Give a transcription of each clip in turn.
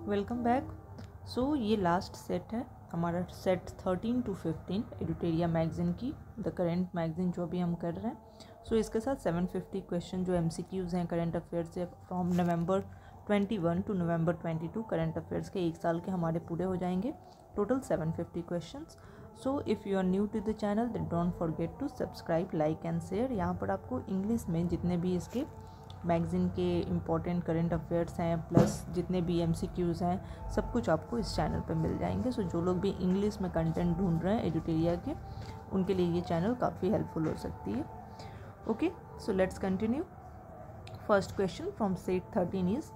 Welcome back. सो ये last set है हमारा set thirteen to fifteen editorial magazine की द करेंट मैगज़ीन जो अभी हम कर रहे हैं। सो so, इसके साथ सेवन फिफ्टी क्वेश्चन जो एम सी क्यूज़ हैं करेंट अफेयर्स से from November twenty one to November twenty two current affairs के एक साल के हमारे पूरे हो जाएँगे। Total seven fifty question so if you are new to the channel then don't forget to subscribe like and share यहाँ पर आपको इंग्लिश में जितने भी इसके मैगज़ीन के इंपॉर्टेंट करंट अफेयर्स हैं प्लस जितने भी एम हैं, सब कुछ आपको इस चैनल पर मिल जाएँगे। सो जो लोग भी इंग्लिश में कंटेंट ढूंढ रहे हैं एडिटेरिया के, उनके लिए ये चैनल काफ़ी हेल्पफुल हो सकती है। Okay so let's continue first question from set thirteen is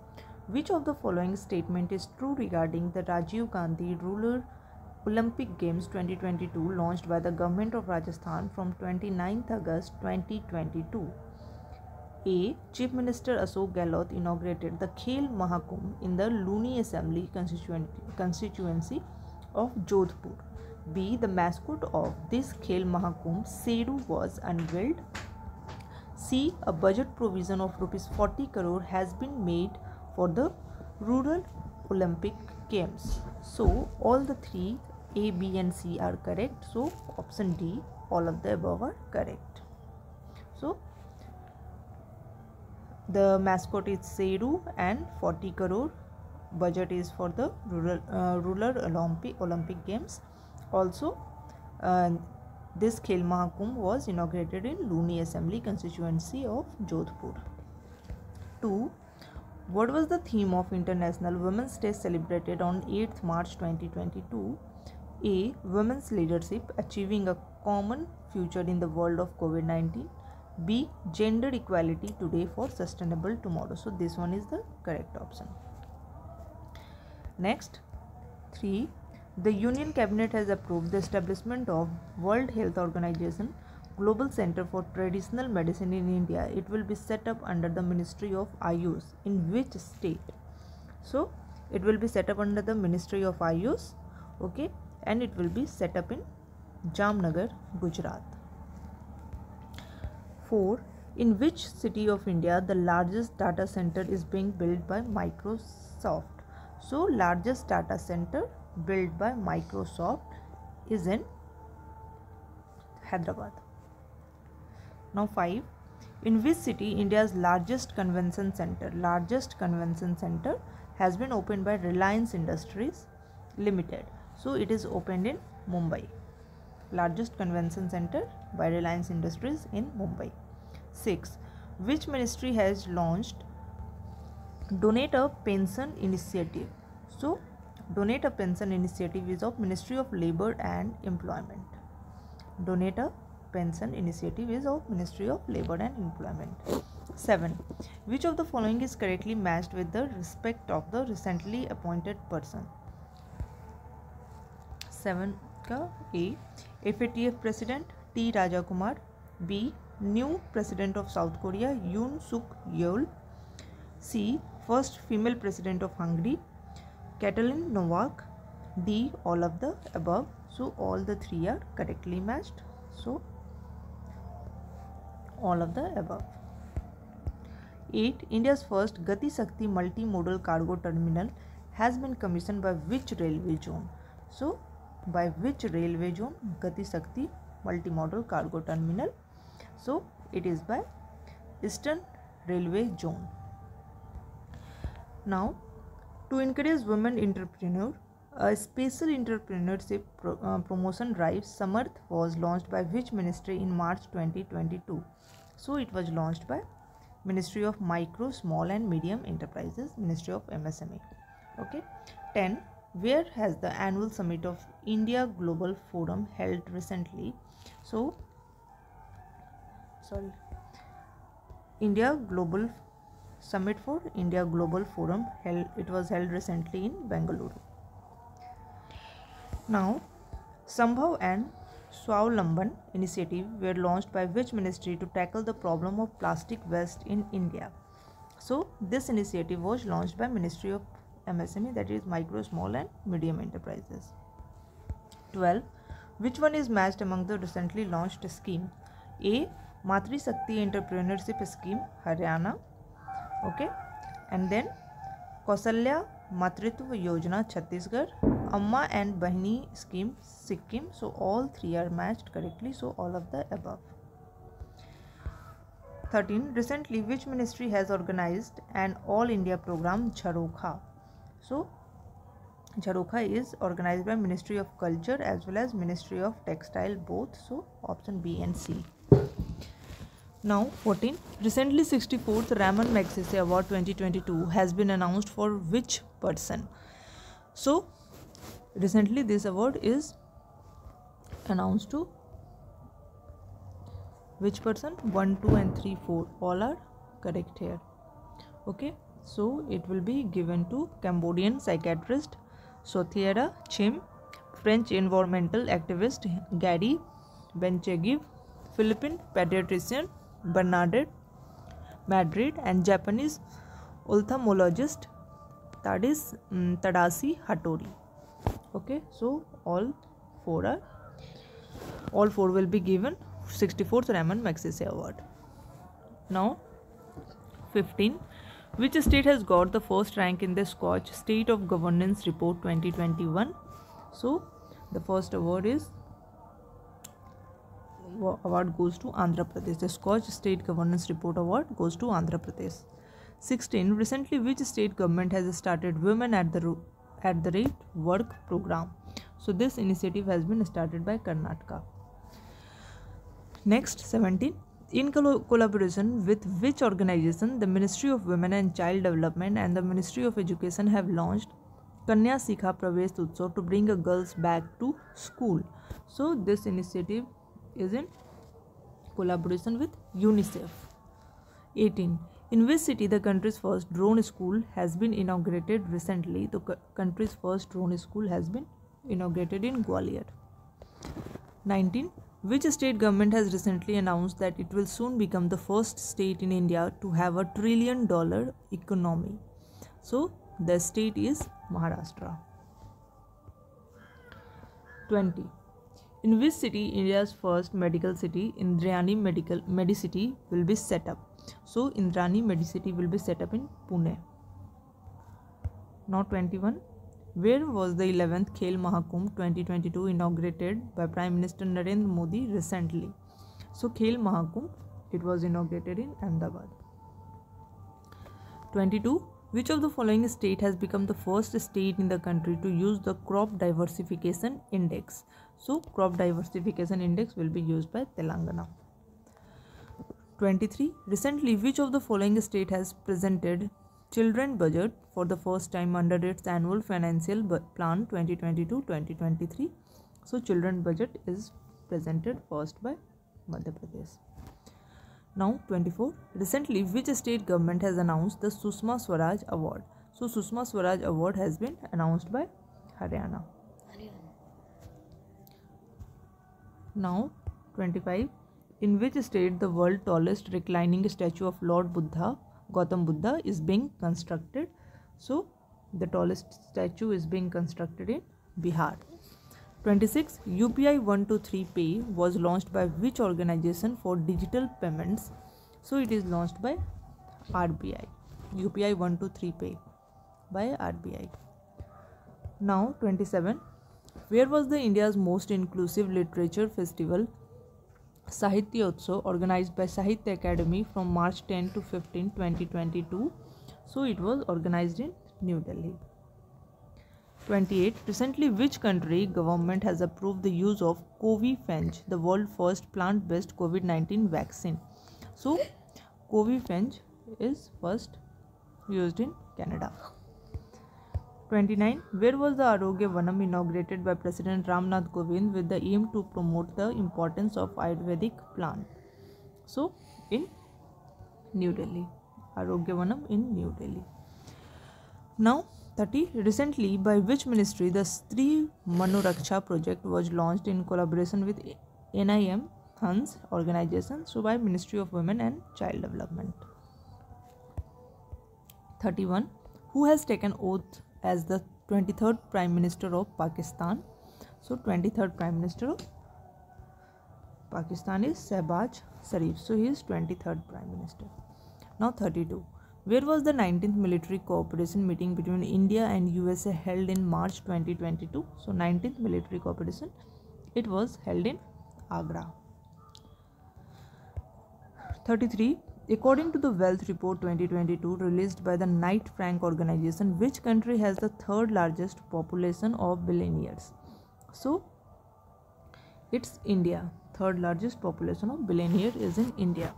which of the following statement is true regarding the Rajiv Gandhi rural Olympic Games 2022 launched by the government of Rajasthan from 29th August 2022. A. Chief Minister Ashok Gehlot inaugurated the Khel Mahakumbh in the Luni Assembly constituency of Jodhpur. B. The mascot of this Khel Mahakumbh, Seru, was unveiled. C. A budget provision of rupees 40 crore has been made for the rural Olympic Games. So, all the three A, B, and C are correct. So, option D, all of the above are correct. So, the mascot is Seru and 40 crore budget is for the rural uh, rural Olympic Olympic Games. Also, uh, this Khel Mahakumbh was inaugurated in Luni Assembly constituency of Jodhpur. 2. What was the theme of International Women's Day celebrated on 8th March 2022? A. Women's leadership achieving a common future in the world of COVID 19. B. Gender equality today for sustainable tomorrow. So, this one is the correct option. Next, 3. The Union Cabinet has approved the establishment of World Health Organization Global Center for Traditional Medicine in India. It will be set up under the Ministry of Ayush. In which state? So, it will be set up under the Ministry of Ayush. Okay, and it will be set up in Jamnagar, Gujarat. 4. In which city of India the largest data center is being built by Microsoft? So, largest data center built by Microsoft is in Hyderabad. Now 5. In which city India's largest convention center, largest convention center has been opened by Reliance Industries Limited. So it is opened in Mumbai. Largest convention center by Reliance Industries in Mumbai. 6. Which ministry has launched Donate a Pension Initiative? So, Donate a Pension Initiative is of Ministry of Labor and Employment. Donate a Pension Initiative is of Ministry of Labor and Employment. 7. Which of the following is correctly matched with the respect of the recently appointed person? 7 का A. FATF President T. Raja Kumar B. New President of South Korea Yoon Suk Yeol C. First female President of Hungary Katalin Novak D. All of the above. So all the three are correctly matched. So all of the above. 8. India's first Gati Sakti multimodal cargo terminal has been commissioned by which railway zone? So by which railway zone Gati Sakti multimodal cargo terminal so it is by eastern railway zone. Now to encourage women entrepreneur a special entrepreneurship pro, uh, promotion drive samarth was launched by which ministry in march 2022 so it was launched by ministry of micro small and medium enterprises ministry of msme okay. 10 where has the annual summit of India Global Forum held recently? So, sorry, India Global Summit for India Global Forum held it was held recently in Bengaluru. Now, Sambhav and Swavlamban initiative were launched by which ministry to tackle the problem of plastic waste in India? So, this initiative was launched by Ministry of MSME that is micro, small and medium enterprises. 12. Which one is matched among the recently launched scheme? A. Matrishakti entrepreneurship scheme Haryana okay and then Kaushalya Matritva Yojana Chhattisgarh Amma and Bahini scheme Sikkim so all three are match correctly so all of the above thirteen recently which ministry has organise and all India programme Jharokha so Jharokha is organise by ministry of culture as well as ministry of textile both so option B and C Now 14. Recently 64th Raman Magsaysay Award 2022 has been announced for which person? So recently this award is announced to which person 1 2 and 3 4 all are correct here okay so it will be given to cambodian psychiatrist Sotheara Chhim, French environmental activist Gary Bencheghib, Philippine pediatrician Bernadette Madrid, and Japanese ophthalmologist Tadis um, Tadashi Hattori. Okay, so all four are all four will be given 64th Raman Magsaysay Award. Now, 15 which state has got the first rank in the SKOCH State of Governance Report 2021? So, the first award is award goes to Andhra Pradesh. The SKOCH State Governance Report Award goes to Andhra Pradesh. 16. Recently, which state government has started Women at the at the Rate Work program? So, this initiative has been started by Karnataka. Next, 17 in collaboration with which organization the Ministry of Women and Child Development and the Ministry of Education have launched Kanya Shiksha Pravesh Utsav to bring girls back to school. So this initiative is in collaboration with UNICEF. 18. In which city the country's first drone school has been inaugurated recently? The country's first drone school has been inaugurated in Gwalior. 19 which state government has recently announced that it will soon become the first state in India to have a trillion dollar economy. So the state is Maharashtra. 20. In which city India's first medical city, Indrayani Medical Medicity, will be set up? So Indrayani Medicity will be set up in Pune. Now 21. Where was the 11th Khel Mahakumbh 2022 inaugurated by Prime Minister Narendra Modi recently? So, Khel Mahakumbh, it was inaugurated in Ahmedabad. 22. Which of the following state has become the first state in the country to use the crop diversification index? So, crop diversification index will be used by Telangana. 23. Recently, which of the following state has presented children budget for the first time under its annual financial plan 2022-2023 so children budget is presented first by madhya pradesh. Now 24 recently which state government has announced the sushma swaraj award? So sushma swaraj award has been announced by haryana now 25 in which state the world tallest reclining statue of lord buddha Gautam Buddha is being constructed. So the tallest statue is being constructed in Bihar. 26. UPI 123 Pay was launched by which organization for digital payments? So it is launched by RBI. UPI 123 Pay by RBI. Now 27. Where was the India's most inclusive literature festival Sahitya Utsav organized by Sahitya Academy from March 10 to 15, 2022. So it was organized in New Delhi. 28. Recently, which country government has approved the use of Covifenz, the world first plant-based COVID-19 vaccine? So, Covifenz is first used in Canada. 29. Where was the Arogya Vanam inaugurated by President Ramnath Kovind with the aim to promote the importance of Ayurvedic plant? So, in New Delhi. Arogya Vanam in New Delhi. Now, 30. Recently, by which ministry the Stree Manoraksha project was launched in collaboration with NIM Hans organization, so by Ministry of Women and Child Development. 31. Who has taken oath as the 23rd Prime Minister of Pakistan. So 23rd Prime Minister of Pakistan is Shehbaz Sharif. So he is 23rd Prime Minister. Now 32. where was the 19th military cooperation meeting between india and usa held in march 2022 so 19th military cooperation it was held in agra 33 According to the Wealth Report 2022 released by the Knight Frank organization, which country has the third largest population of billionaires? So, it's India. Third largest population of billionaire is in India.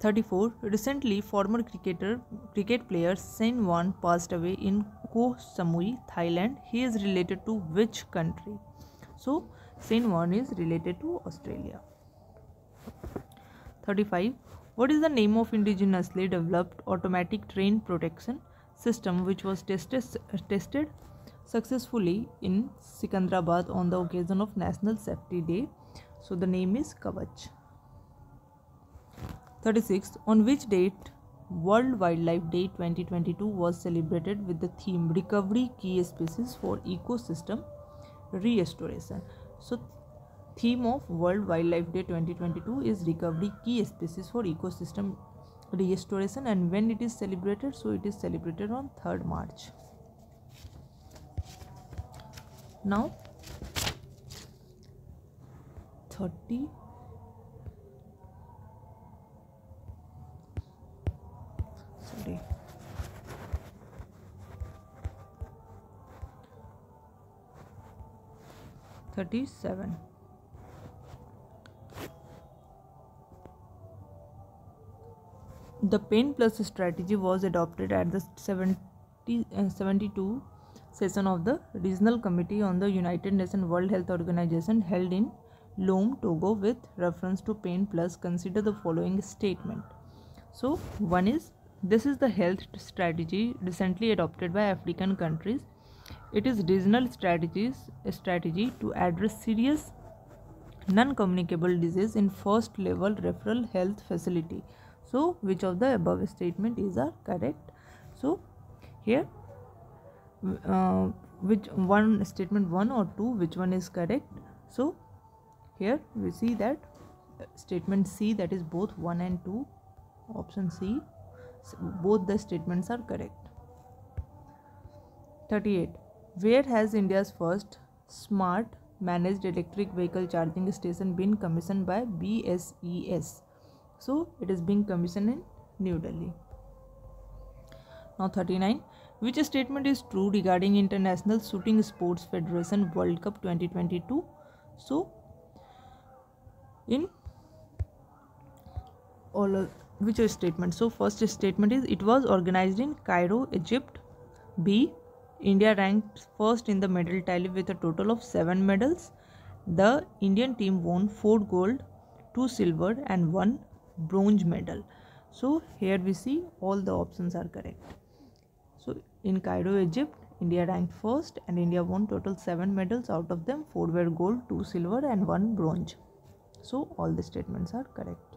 34. Recently, former cricketer cricket player Shane Warne passed away in Koh Samui, Thailand. He is related to which country? So, Shane Warne is related to Australia. 35 what is the name of indigenously developed automatic train protection system which was tested, tested successfully in Secunderabad on the occasion of National Safety Day? So the name is Kavach. 36. On which date World Wildlife Day 2022 was celebrated with the theme Recovery Key Species for Ecosystem Restoration? So theme of World Wildlife Day 2022 is recovery key species for ecosystem restoration and when it is celebrated so it is celebrated on 3rd March now 30 sorry Thirty-seven. The PEN-Plus strategy was adopted at the 70, uh, 72 session of the Regional Committee on the United Nations World Health Organization held in Lome, Togo with reference to PEN-Plus. Consider the following statement. So, one is this is the health strategy recently adopted by African countries. It is regional strategies strategy to address serious non-communicable disease in first level referral health facility so which of the above statement is are correct? So here uh, which one statement one or two which one is correct? So here we see that statement c that is both 1 and 2 option c both the statements are correct. 38 where has india's first smart managed electric vehicle charging station been commissioned by bses so it is being commissioned in New Delhi. Now 39. Which statement is true regarding International Shooting Sports Federation World Cup 2022? So in all of which statement? So first statement is it was organized in Cairo, Egypt. B. India ranked first in the medal tally with a total of 7 medals. The Indian team won 4 gold, 2 silver and 1 bronze medal. So here we see all the options are correct. So in cairo egypt india ranked first and india won total 7 medals. Out of them 4 were gold 2 silver and 1 bronze. So all the statements are correct.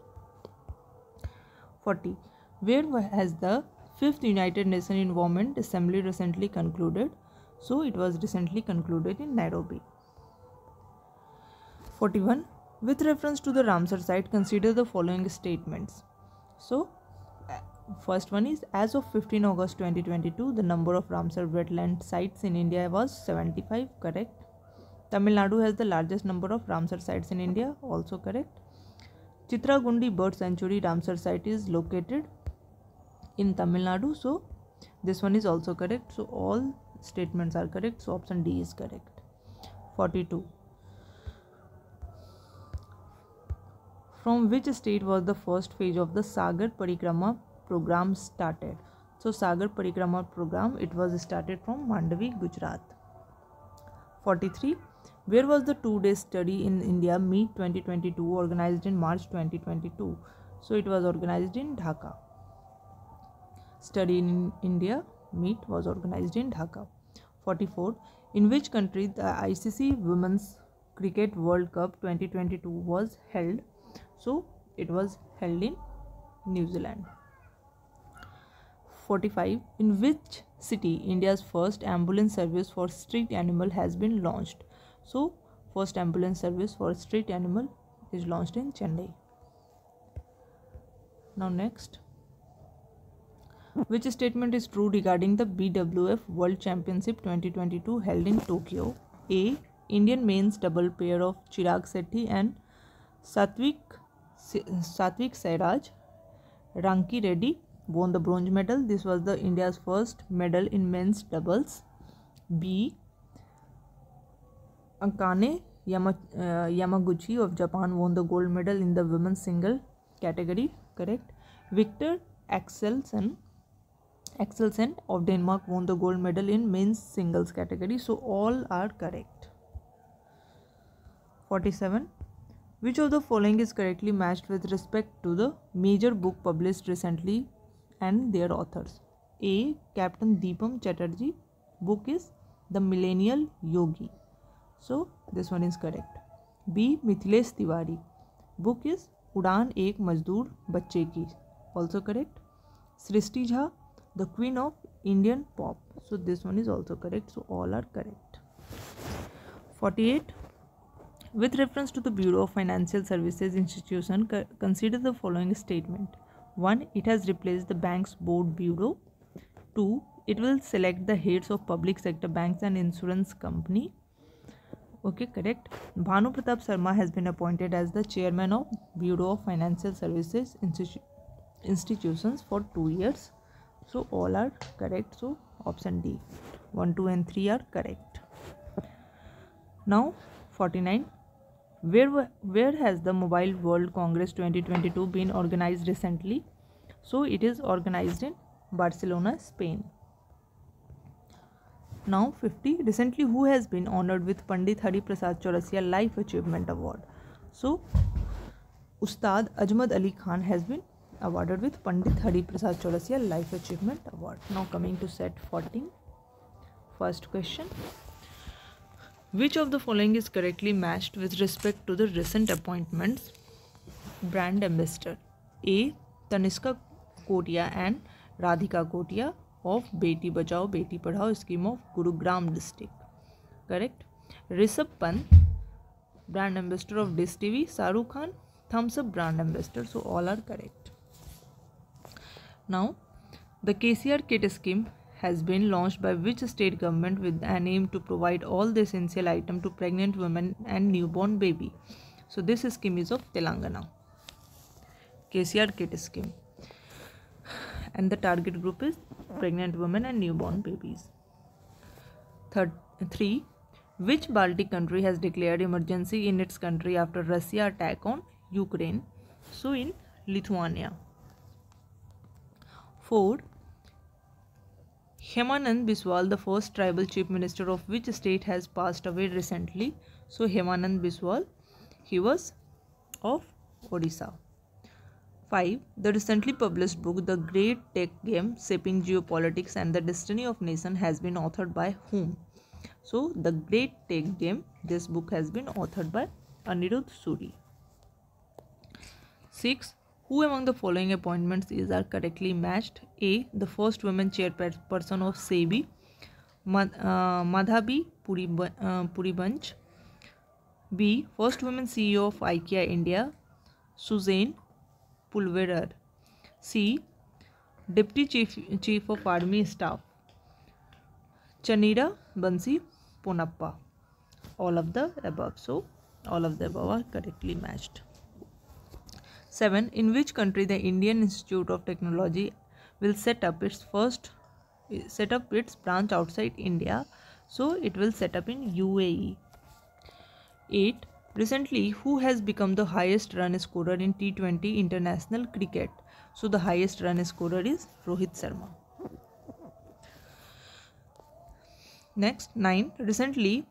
40 where has the fifth united nations environment assembly recently concluded? So it was recently concluded in nairobi. 41 with reference to the Ramsar site, consider the following statements. So, uh, first one is as of 15 August 2022, the number of Ramsar wetland sites in India was 75, correct. Tamil Nadu has the largest number of Ramsar sites in India, also correct. Chitrangudi Bird Sanctuary Ramsar site is located in Tamil Nadu, so this one is also correct. So, all statements are correct, so option D is correct. 42 From which state was the first phase of the Sagar Parikrama program started? So Sagar Parikrama program it was started from Mandavi, Gujarat. 43. Where was the two-day study in India Meet 2022 organized in March 2022? So it was organized in Dhaka. Study in India Meet was organized in Dhaka. 44. In which country the ICC Women's Cricket World Cup 2022 was held? So it was held in New Zealand 45 in which city India's first ambulance service for street animal has been launched so first ambulance service for street animal is launched in Chennai now next Which statement is true regarding the BWF World Championship 2022 held in Tokyo? A. Indian men's double pair of Chirag Shetty and Satvik Satvik Sairaj Ranki Reddy won the bronze medal. This was the India's first medal in men's doubles. B. Akane Yama, uh, Yamaguchi of Japan won the gold medal in the women's single category. Correct. Victor Axelsen Axelsen of Denmark won the gold medal in men's singles category. So all are correct. 47. Which of the following is correctly matched with respect to the major book published recently and their authors? A. Captain Deepam Chatterjee. Book is The Millennial Yogi. So this one is correct. B. Mithilesh Tiwari. Book is उड़ान एक मजदूर बच्चे की also correct Srishti Jha the queen of Indian pop so this one is also correct so all are correct forty eight with reference to the bureau of financial services institution consider the following statement. 1 it has replaced the bank's board bureau. 2 it will select the heads of public sector banks and insurance company. Okay correct. Bhanu pratap sharma has been appointed as the chairman of bureau of financial services Institu- institutions for 2 years. So all are correct. So option d. 1 2 and 3 are correct. Now 49 where where has the mobile world congress 2022 been organized recently? So it is organized in barcelona spain. Now 50 recently who has been honored with pandit hari prasad chaurasia life achievement award? So ustad amjad ali khan has been awarded with pandit hari prasad chaurasia life achievement award. Now coming to set 14 first question which of the following is correctly matched with respect to the recent appointments? Brand ambassador A. Taniska Kotia and Radhika Kotia of Beti Bachao Beti Padhao scheme of Gurugram district. Correct. Rishabh Pant, brand ambassador of Dish TV. Saruk Khan, Thums Up brand ambassador. So all are correct. Now, the KCR kit scheme has been launched by which state government with an aim to provide all the essential item to pregnant women and newborn baby. So this scheme is of telangana. Kcr kit scheme. And the target group is pregnant women and newborn babies. Third three which baltic country has declared emergency in its country after russia attack on ukraine? So in lithuania. Four Hemanand Biswal, the first tribal chief minister of which state has passed away recently. So Hemanand Biswal, he was of Odisha. 5. The recently published book The Great Tech Game Shaping Geopolitics and the Destiny of Nation has been authored by whom? So The Great Tech Game, this book has been authored by Anirudh Suri. 6. Who among the following appointments is are correctly matched? A. The first woman chairperson of SEBI, uh, Madhabi Puri, uh, Puribanch. B. First woman CEO of IKEA India, Suzanne Pulverer. C. Deputy Chief, Chief of Army Staff, Chanira Bansi Ponappa. All of the above. So, all of the above are correctly matched. 7. In which country the Indian Institute of Technology will set up its first set up its branch outside India? So it will set up in UAE. 8. Recently, who has become the highest run scorer in T20 international cricket? So the highest run scorer is Rohit Sharma. Next, 9. Recently,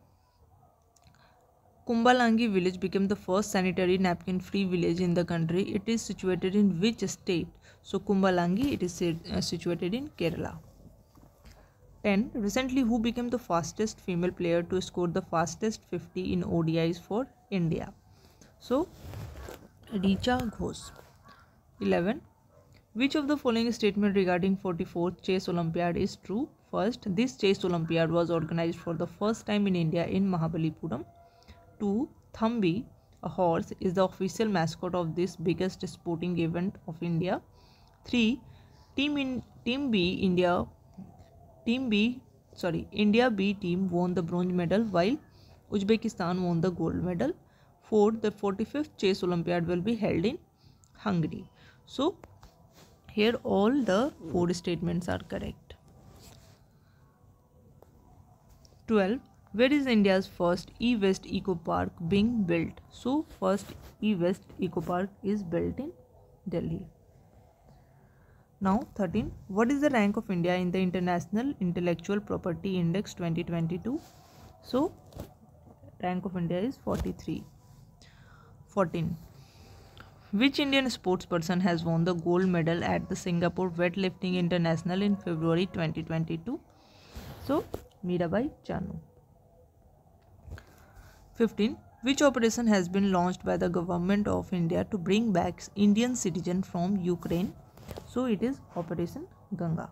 Kumbalangi village became the first sanitary napkin free village in the country. It is situated in which state? So Kumbalangi it is uh, situated in Kerala. 10. Recently who became the fastest female player to score the fastest 50 in ODIs for India? So Richa Ghosh. 11. Which of the following statement regarding 44th Chess Olympiad is true? First, this Chess Olympiad was organized for the first time in India in Mahabalipuram. 2. Thambi, a horse, is the official mascot of this biggest sporting event of India. 3. Team, in, Team B India Team B sorry India B team won the bronze medal while Uzbekistan won the gold medal. 4. the 45th Chess Olympiad will be held in Hungary. So here all the four statements are correct. 12 where is india's first e-waste eco park being built? So first e-waste eco park is built in delhi. Now 13 what is the rank of india in the international intellectual property index 2022 so rank of india is 43 14 which indian sports person has won the gold medal at the singapore weightlifting international in february 2022 so mirabai chanu 15. Which operation has been launched by the government of India to bring back Indian citizen from Ukraine? So it is Operation Ganga.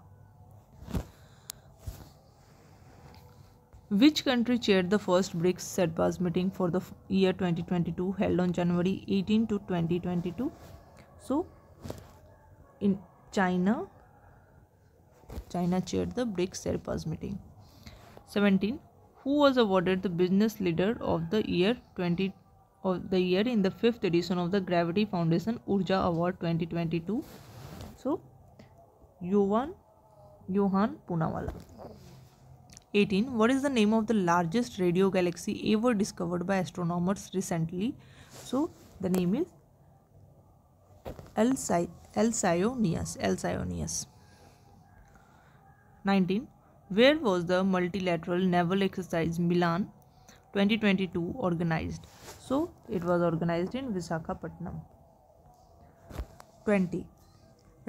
Which country chaired the first BRICS SEDPAS meeting for the year 2022 held on January 18 to 2022? So in China, China chaired the BRICS SEDPAS meeting. 17 who was awarded the business leader of the year 20 of the year in the fifth edition of the Gravity Foundation Urja Award 2022. So, Johan Johan Poonawalla. 18. What is the name of the largest radio galaxy ever discovered by astronomers recently? So, the name is Alcyoneus. Alcyoneus. 19. Where was the multilateral naval exercise Milan 2022 organized? So it was organized in Visakhapatnam. 20.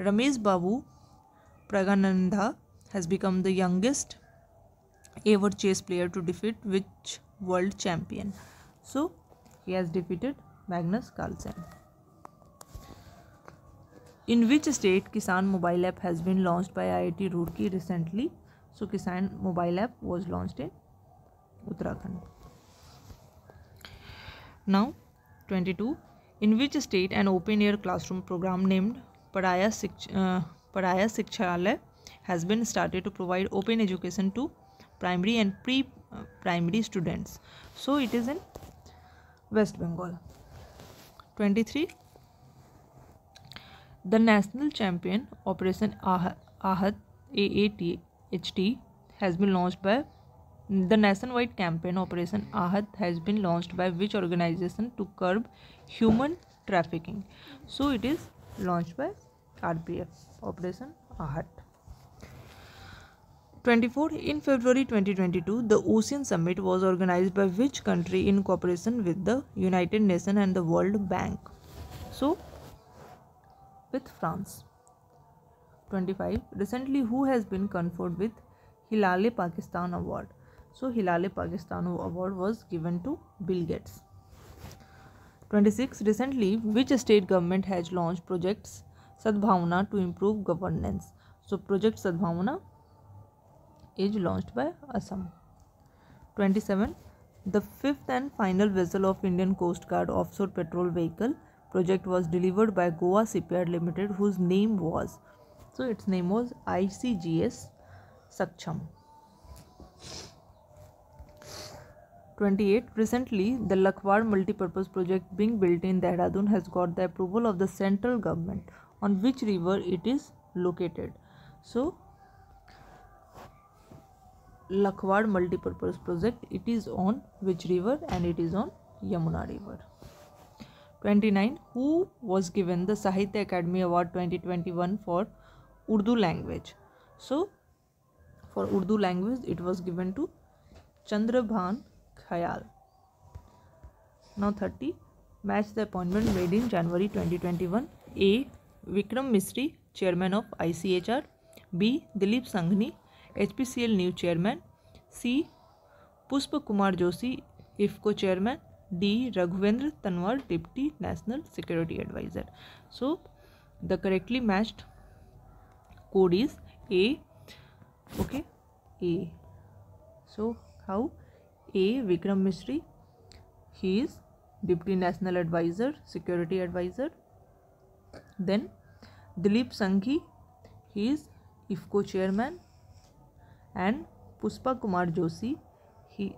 Ramesh Babu Praggnanandhaa has become the youngest ever chess player to defeat which world champion? So he has defeated Magnus Carlsen. In which state Kisan mobile app has been launched by IIT Roorkee recently? So Kisan mobile app was launch in Uttarakhand now twenty two in which state and open air classroom programme named Padhaya Shiksha Padhaya Shikshalaya has been started to provide open education to primary and pre primary students so it is in West Bengal twenty three the national champion operation ah Aahat A A T HT has been launched by the nationwide campaign Operation Ahat has been launched by which organization to curb human trafficking. So it is launched by RPF Operation Ahat. 24 in February 2022 the Ocean Summit was organized by which country in cooperation with the United Nations and the World Bank. So with France. 25 recently who has been conferred with hilale pakistan award? So hilale pakistan award was given to bill gates. 26 recently which state government has launched projects sadbhavana to improve governance? So project sadbhavana is launched by assam. 27 the fifth and final vessel of indian coast guard offshore patrol vehicle project was delivered by goa shipyard limited whose name was so its name was ICGS Saksham. 28. Recently, the Lakhwar multipurpose project being built in Dehradun has got the approval of the central government on which river it is located. So, Lakhwar multipurpose project it is on which river and it is on Yamuna river. 29. Who was given the Sahitya Academy Award 2021 for Urdu language. So, for Urdu language, it was given to Chandrabhan Khayal. Now 30. Match the appointment made in January 2021. A. Vikram Misri, Chairman of ICHR. B. Dilip Sanghni, HPCL new Chairman. C. Pushpa Kumar Joshi, IFCO Chairman. D. Raghuvendra Tanwar, Deputy National Security Advisor. So, the correctly matched code is a okay a so how a vikram mistry he is deputy national advisor security advisor then dilip sanghi he is IFCO chairman, and Puspa Kumar Joshi. He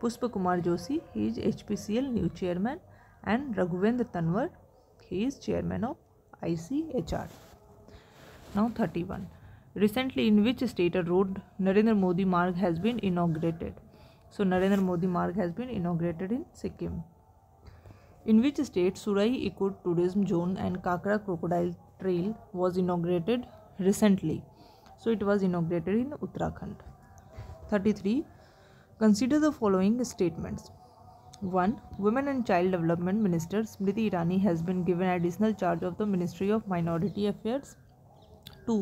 Puspa Kumar Joshi, he is HPCL new chairman, and Raghuvendra Tanwar, he is chairman of ICHR. Now 31. Recently, in which state a road Narendra Modi Marg has been inaugurated? So Narendra Modi Marg has been inaugurated in Sikkim. In which state Surai Eco Tourism Zone and Kakra Crocodile Trail was inaugurated recently? So it was inaugurated in Uttarakhand. 33. Consider the following statements. 1. Women and Child Development Minister Smriti Irani has been given additional charge of the Ministry of Minority Affairs. 2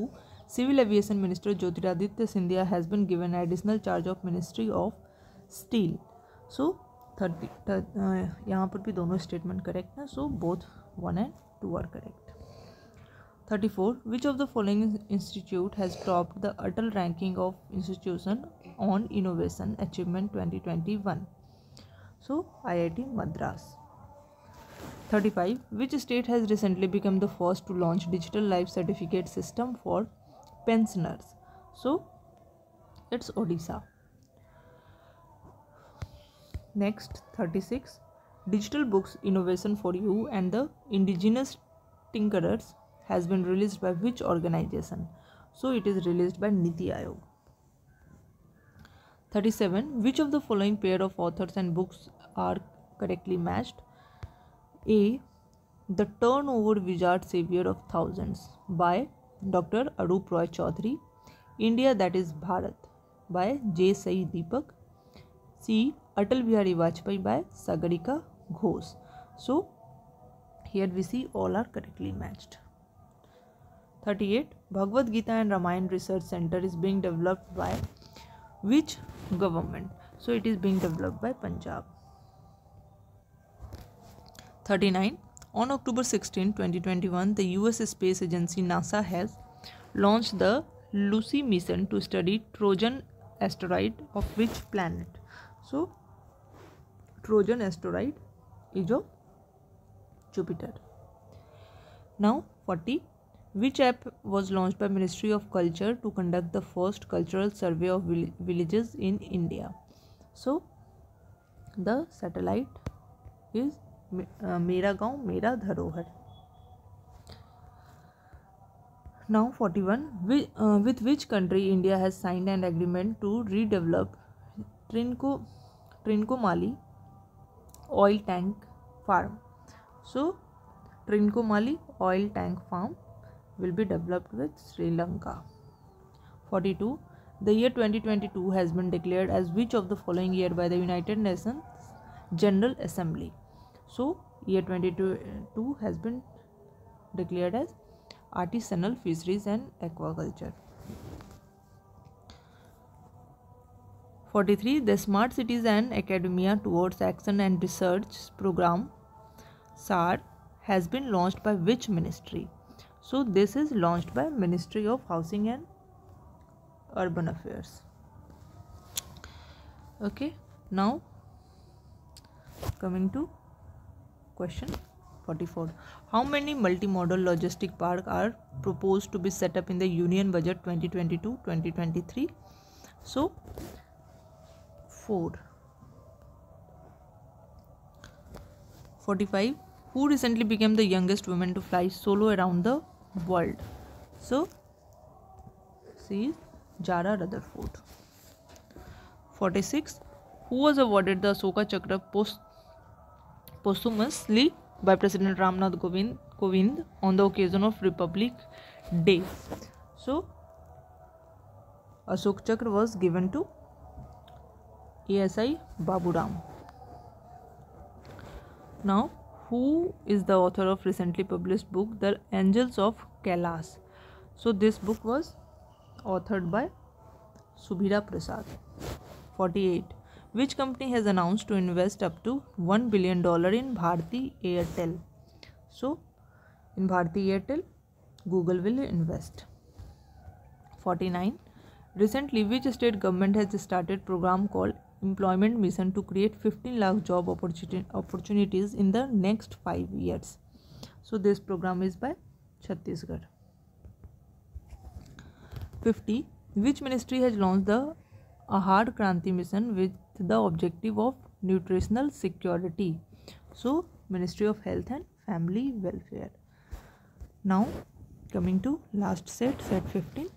civil aviation minister jyotiraditya scindia has been given additional charge of ministry of steel. So third uh, yahan par bhi dono statement correct hai. so both 1 and 2 are correct. 34 which of the following institute has topped the utter ranking of institution on innovation achievement 2021 so iit madras. 35 which state has recently become the first to launch digital life certificate system for pensioners? So it's odisha. Next 36 digital books innovation for you and the indigenous tinkerers has been released by which organization? So it is released by niti aayog 37 which of the following pair of authors and books are correctly matched? A the turn over wizard saviour of thousands by doctor Arup Roy Choudhury India that is Bharat by J Sai Deepak C Atal Bihari Vajpayee by Sagarika Ghosh so here we see all are correctly matched thirty eight Bhagavad Gita and Ramayana research centre is being developed by which government so it is being developed by Punjab 39. On October 16, 2021, the US space agency NASA has launched the Lucy mission to study Trojan asteroid of which planet? So Trojan asteroid is of Jupiter. Now 40. Which app was launched by Ministry of Culture to conduct the first cultural survey of villages in India? So the satellite is मेरा गाँव मेरा Dharohar. Now forty one with which country India has signed and agreement to redevelop Trinco Trincomalee oil tank farm so Trincomalee oil tank farm will be developed with Sri Lanka forty two the year twenty twenty two has been declare as which of the following year by the United Nation General Assembly So, year 2022 has been declared as artisanal fisheries and aquaculture. 43. The Smart Cities and Academia Towards Action and Research program SAR has been launched by which ministry? So this is launched by Ministry of Housing and Urban Affairs. Okay, now coming to question 44. How many multimodal logistic park are proposed to be set up in the Union Budget 2022-2023? So 4 45 who recently became the youngest woman to fly solo around the world? So she is Zara Rutherford. 46 who was awarded the Ashoka Chakra post posthumously by President Ramnath Kovind, Kovind on the occasion of Republic Day so Ashok Chakra was given to ASI Baburam. Now, who is the author of recently published book The Angels of Kailas? So, this book was authored by Subhira Prasad. 48. Which company has announced to invest up to $1 billion in Bharti Airtel? So, in Bharti Airtel, Google will invest. 49. Recently, which state government has started program called employment mission to create 15 lakh job opportunities in the next 5 years so this program is by chhattisgarh 50 which ministry has launched the ahar kranti mission with the objective of nutritional security. So ministry of health and family welfare. Now coming to last set set 15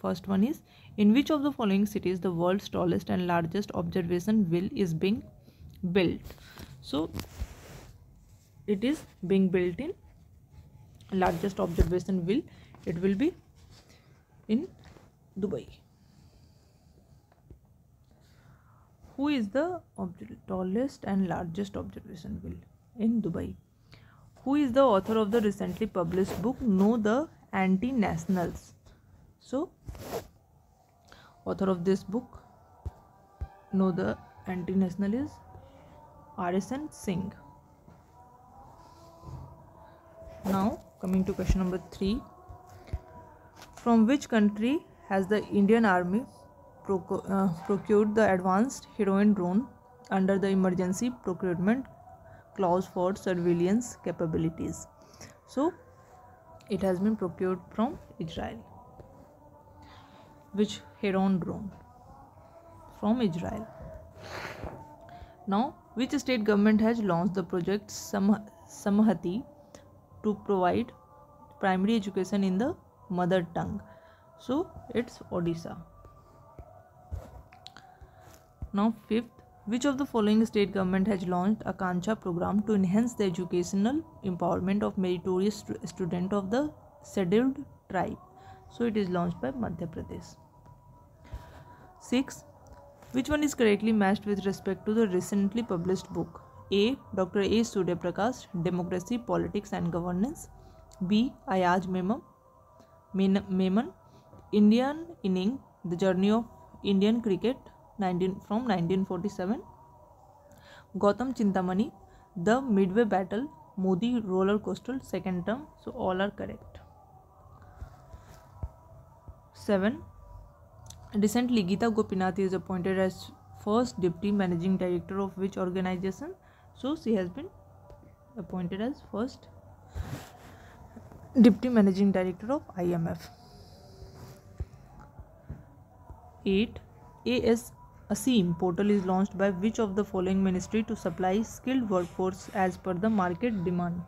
first one is in which of the following cities the world's tallest and largest observation will is being built? So it is being built in largest observation will it will be in dubai who is the tallest and largest observation wheel in dubai? Who is the author of the recently published book know the anti-nationals? So author of this book know the anti-national is RSN Singh. Now coming to question number 3 from which country has the Indian army uh, procured the advanced Heron drone under the emergency procurement clause for surveillance capabilities so it has been procured from Israel which Heron drone from Israel. Now, which state government has launched the project Sam- Samahati to provide primary education in the mother tongue? So, it's Odisha. Now, fifth, which of the following state government has launched a Kancha program to enhance the educational empowerment of meritorious student of the scheduled tribe? So, it is launched by Madhya Pradesh. 6. Which one is correctly matched with respect to the recently published book? A. Dr. A. Surya Prakash, Democracy, Politics and Governance. B. Ayaz Memon, Memon, Indian Inning, The Journey of Indian Cricket 19, from 1947. Gautam Chintamani, The Midway Battle, Modi Roller Coaster, second term. So all are correct. 7. Recently, Geeta Gopinath is appointed as first deputy managing director of which organization? So she has been appointed as first deputy managing director of IMF. 8. AS ASEEM portal is launched by which of the following ministry to supply skilled workforce as per the market demand?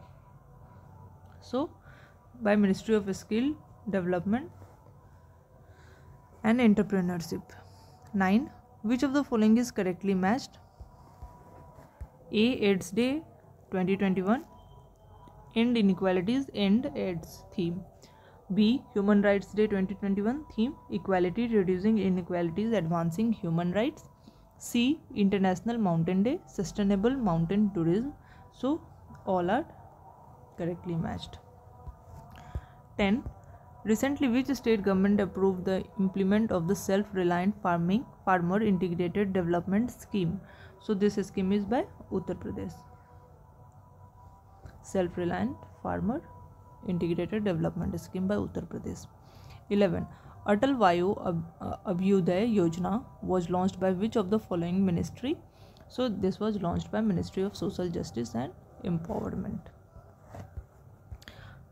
So, by Ministry of Skill Development and entrepreneurship. 9. Which of the following is correctly matched? A. AIDS Day 2021 End Inequalities End AIDS theme. B. Human Rights Day 2021 theme Equality Reducing Inequalities Advancing Human Rights. C. International Mountain Day Sustainable Mountain Tourism. So all are correctly matched. 10 Recently, which state government approved the implement of the self-reliant farming farmer integrated development scheme? So this scheme is by Uttar Pradesh. Self-reliant farmer integrated development scheme by Uttar Pradesh. 11. Atal Vayu Abhyuday Yojana was launched by which of the following ministry? So this was launched by Ministry of Social Justice and Empowerment.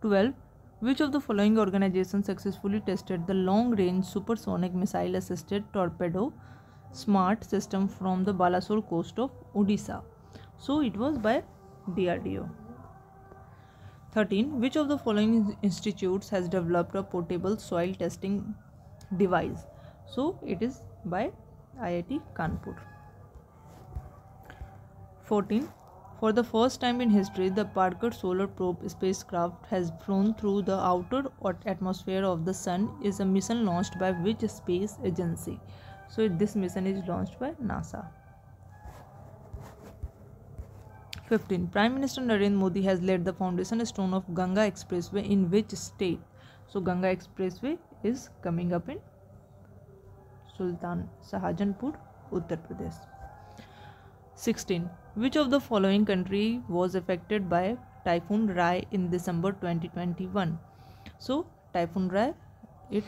12 which of the following organizations successfully tested the long range supersonic missile assisted torpedo smart system from the Balasore coast of Odisha? So it was by DRDO. 13. Which of the following institutes has developed a portable soil testing device? So it is by IIT Kanpur. 14. For the first time in history, the Parker Solar Probe spacecraft has flown through the outer atmosphere of the Sun. Is a mission launched by which space agency? So this mission is launched by NASA. 15. Prime Minister Narendra Modi has laid the foundation stone of Ganga Expressway in which state? So Ganga Expressway is coming up in Sultan Shahjahanpur, Uttar Pradesh. 16. Which of the following country was affected by Typhoon Rai in December 2021? So, Typhoon Rai, it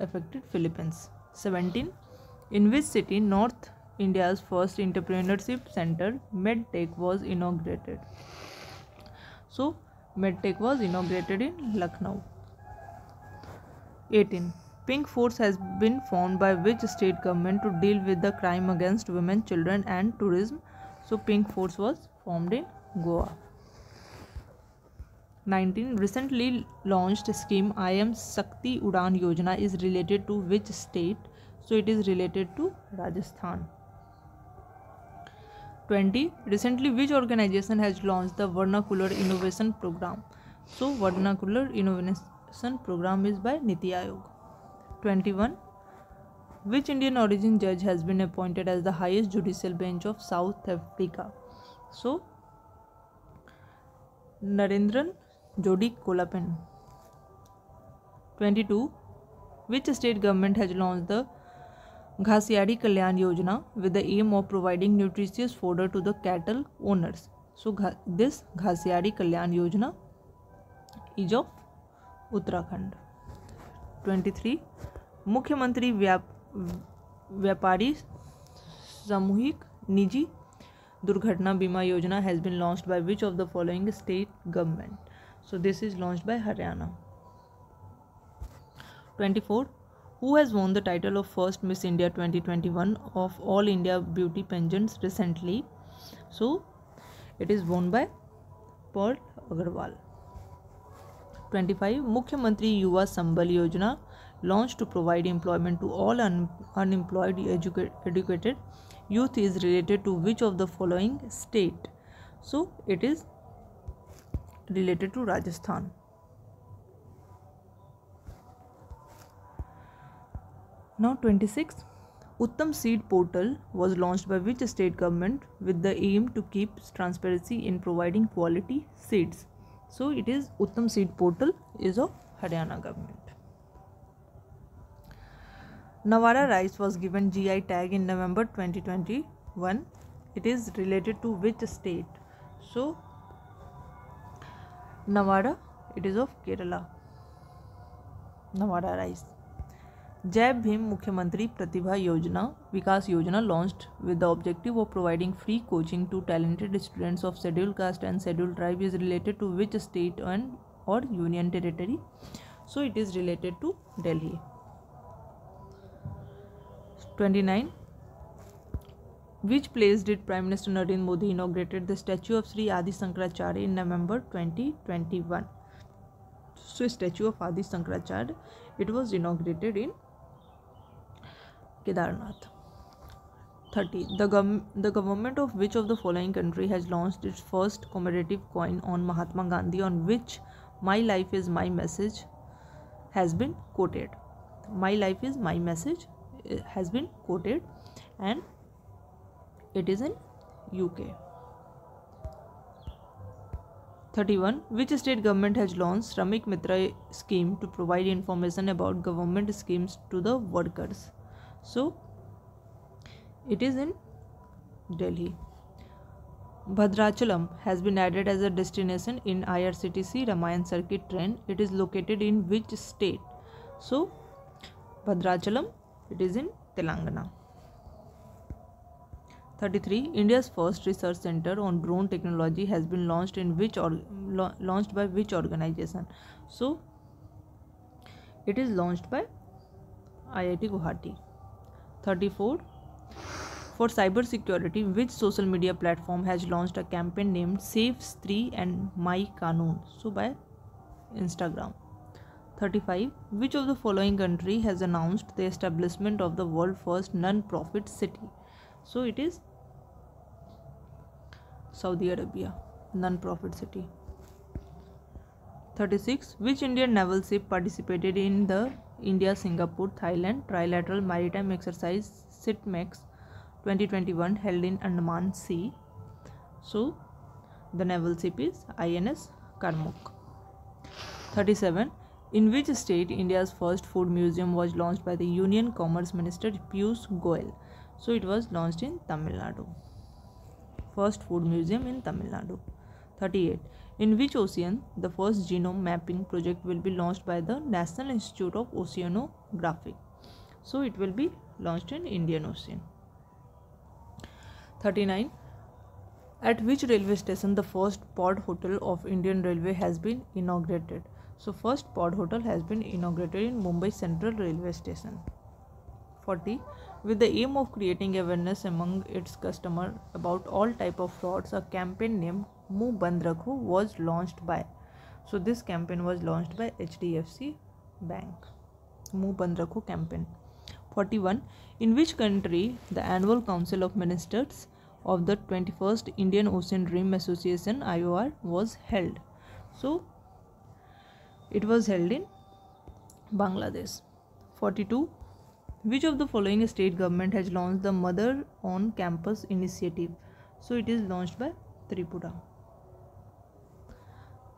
affected Philippines. 17. In which city North India's first entrepreneurship center, MedTech, was inaugurated? So, MedTech was inaugurated in Lucknow. 18. Pink Force has been formed by which state government to deal with the crime against women, children, and tourism? So, Pink Force was formed in Goa. 19 recently launched scheme I am Shakti Udaan Yojana is related to which state? So, it is related to Rajasthan. 20 recently which organization has launched the vernacular innovation program? So vernacular innovation program is by niti aayog. 21 which indian origin judge has been appointed as the highest judicial bench of south africa? So narandran jody kollapen. 22 which state government has launched the घासियाड़ी Kalyan Yojana with the M of providing nutritious fodder to the cattle owners so this घासियाड़ी Kalyan Yojana is of Uttarakhand. 23 मुख्यमंत्री व्यापारी सामूहिक Niji Durghatna Bima Yojana has been launch by which of the following state government so this is launch by Haryana 24 who has won the title of first Miss India 2021 of All India Beauty Pageants recently. So it is won by Pearl Agarwal. 25 Mukhyamantri Yuva Sambal Yojana launched to provide employment to all un- unemployed educa- educated youth is related to which of the following state so it is related to rajasthan Now 26. Uttam Seed Portal was launched by which state government with the aim to keep transparency in providing quality seeds. So it is Uttam Seed Portal is of Haryana government. Nawara rice was given GI tag in November 2021. It is related to which state? So Nawara it is of Kerala. Nawara rice. जय भीम मुख्यमंत्री Pratibha Yojana, Vikas Yojana launched with the objective of providing free coaching to talented students of schedule caste and schedule tribe is related to which state and और union territory so it is related to Delhi twenty nine which place did prime minister Narendra Modi inaugurated the statue of Shri Adi Shankaracharya in November twenty twenty one so statue of Adi Shankaracharya it was inaugurated in Kedarnath. 30. The, gov- the government of which of the following country has launched its first commemorative coin on Mahatma Gandhi on which my life is my message has been quoted. My life is my message eh, has been quoted and it is in UK. 31. Which state government has launched Shramik Mitra scheme to provide information about government schemes to the workers? So it is in Delhi Bhadrachalam has been added as a destination in I R C T C Ramayana circuit train it is located in which state so Bhadrachalam it is in Telangana thirty three India's first research centre on drone technology has been launch in which launch by which organisation so it is launch by I I T Guwahati 34 for cyber security which social media platform has launched a campaign named save Stree and my Kanun? So by instagram. 35 which of the following country has announced the establishment of the world first non-profit city? So it is saudi arabia non-profit city. 36 which indian naval ship participated in the India Singapore Thailand trilateral maritime exercise SITMEX 2021 held in Andaman Sea. So the naval ship is INS Karmuk. 37 in which state India's first food museum was launched by the Union Commerce Minister Piyush Goyal? So it was launched in Tamil Nadu. First food museum in Tamil Nadu. 38 in which ocean the first genome mapping project will be launched by the National Institute of Oceanography. So it will be launched in Indian Ocean. 39. At which railway station the first pod hotel of Indian Railway has been inaugurated? So first pod hotel has been inaugurated in Mumbai Central Railway Station. 40 with the aim of creating awareness among its customer about all type of frauds a campaign named Mu Band Rakho was launched by so this campaign was launched by HDFC Bank. Mu Band Rakho campaign. 41 in which country the annual council of ministers of the 21st Indian Ocean Rim Association IOR was held? So it was held in Bangladesh. 42 which of the following state government has launched the Mother on Campus initiative? So it is launched by Tripura.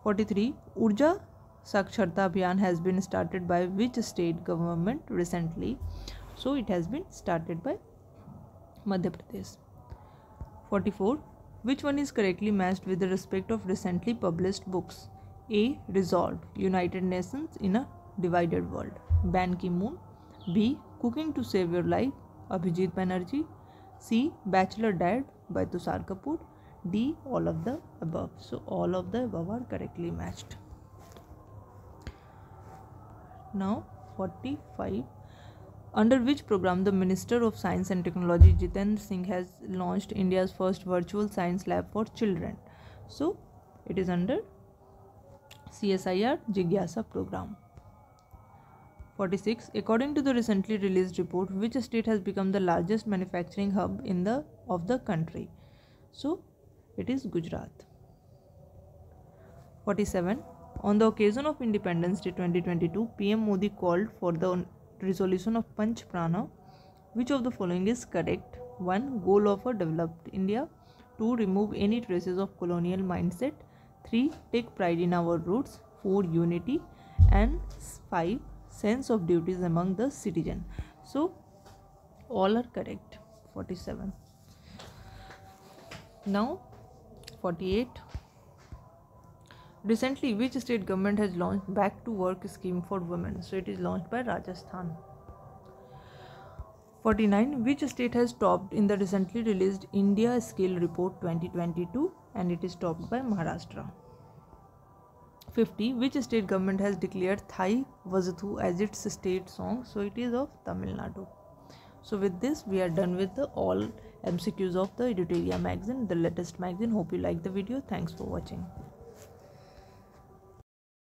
43. Urja Saksharta Abhiyan has been started by which state government recently? So it has been started by Madhya Pradesh. 44. Which one is correctly matched with the respect of recently published books? A. Resolve United Nations in a Divided World. Ban Ki Moon. B. Cooking to Save Your Life, Abhijit Banerjee. C. Bachelor Dad by Tushar Kapoor. D. All of the above. So, all of the above are correctly matched. Now, 45. Under which program the Minister of Science and Technology Jitendra Singh has launched India's first virtual science lab for children? So, it is under CSIR Jigyasa program. 46 according to the recently released report which state has become the largest manufacturing hub in the of the country? So it is gujarat. 47 on the occasion of independence day 2022 pm modi called for the resolution of panch prana which of the following is correct? 1 goal of a developed india. 2 remove any traces of colonial mindset. 3 take pride in our roots. 4 unity. And 5 sense of duties among the citizen. So all are correct. 47 now 48 recently which state government has launched back to work scheme for women? So it is launched by rajasthan. 49 which state has topped in the recently released india skill report 2022 and it is topped by maharashtra 50 which state government has declared thai vazathu as its state song? So it is of tamil nadu. So with this we are done with the all mcqs of the eduteria magazine the latest magazine. Hope you like the video. Thanks for watching